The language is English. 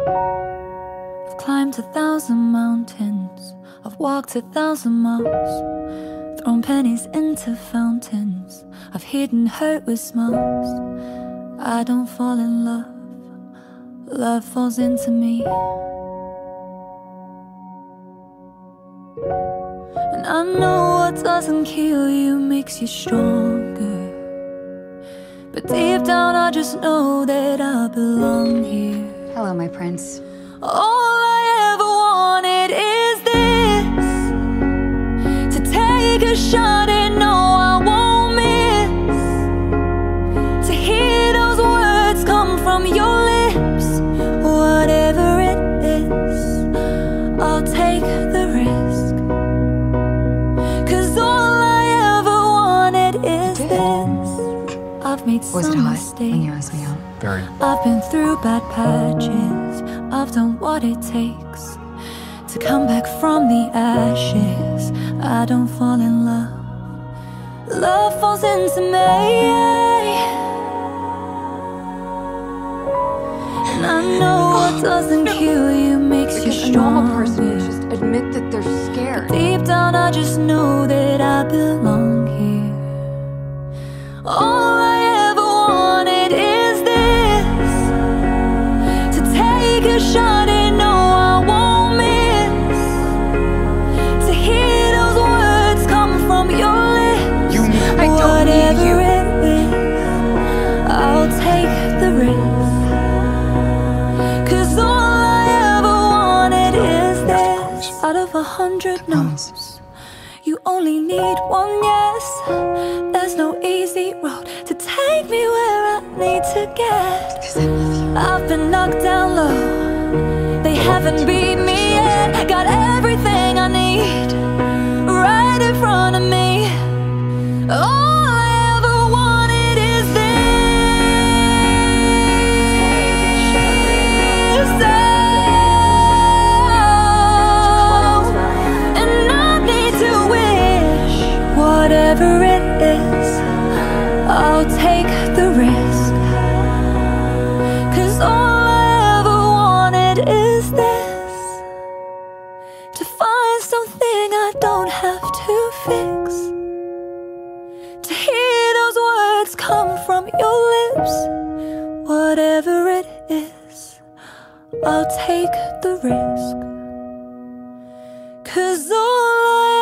I've climbed a thousand mountains, I've walked a thousand miles, thrown pennies into fountains, I've hidden hurt with smiles. I don't fall in love, love falls into me. And I know what doesn't kill you makes you stronger. But deep down, I just know that I belong here. Hello, my prince. All I've made Was it some hot mistakes when you asked me out? Very. I've been through bad patches. I've done what it takes to come back from the ashes. I don't fall in love. Love falls into me. And I know what doesn't kill you makes you Because a normal person would stronger. just admit that they're scared. Deep down, I just know that I belong hundred no's, you only need one yes. There's no easy road to take me where I need to get. I've been knocked down low. They haven't beat the risk. Cause all I ever wanted is this To find something I don't have to fix To hear those words come from your lips Whatever it is, I'll take the risk Cause all